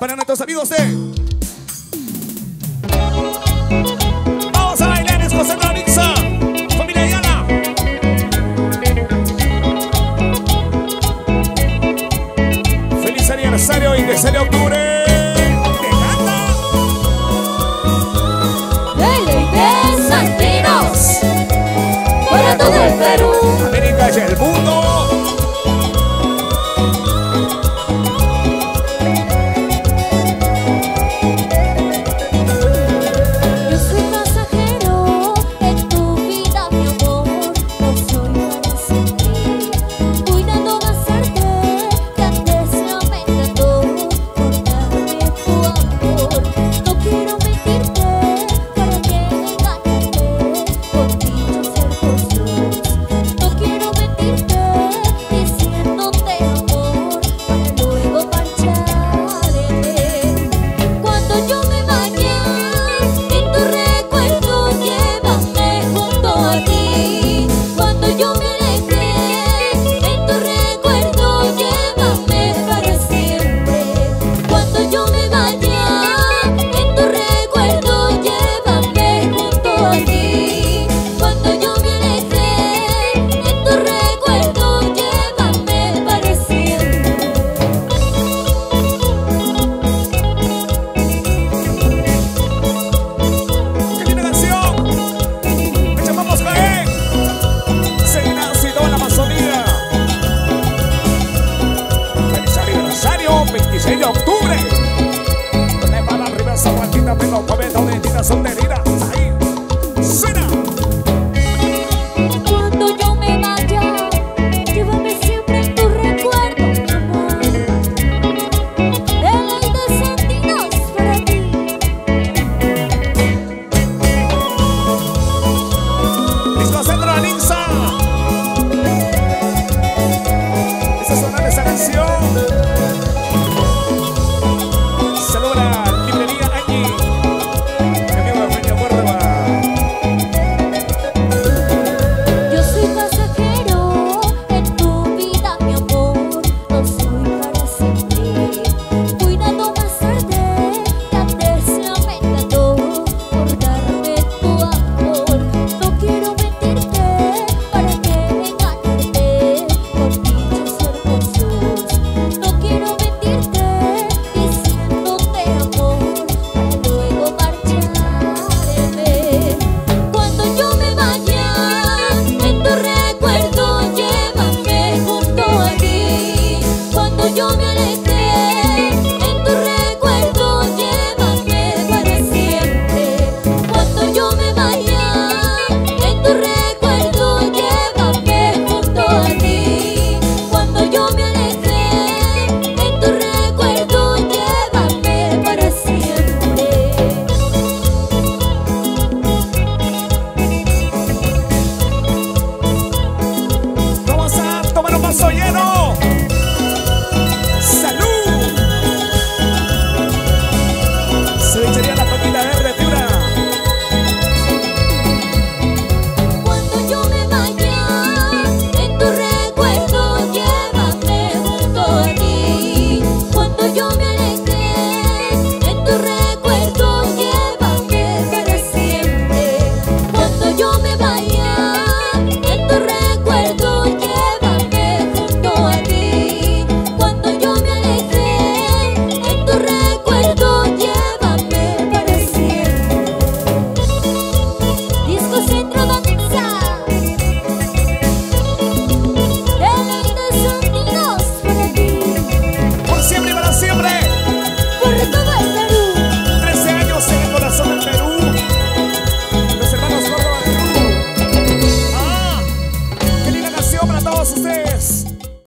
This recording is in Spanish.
Para nuestros amigos de... Vamos a bailar, es José Mixa, familia Ayala. Feliz aniversario y que se le octubre. Vengo donde son Cuando yo me vaya, llévame siempre tu mamá. De para ti. Esa sonar esa canción.